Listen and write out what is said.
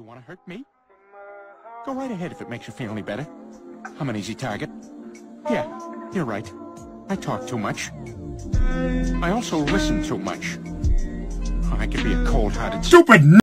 You want to hurt me? Go right ahead if it makes you feel any better. I'm an easy target. Yeah, you're right. I talk too much. I also listen too much. I can be a cold-hearted... Stupid